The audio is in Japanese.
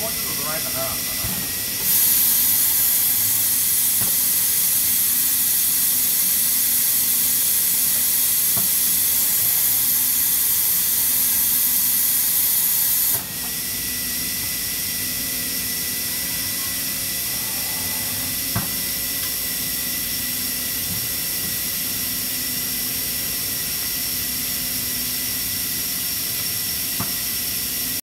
もうちょっと捉えたなかな。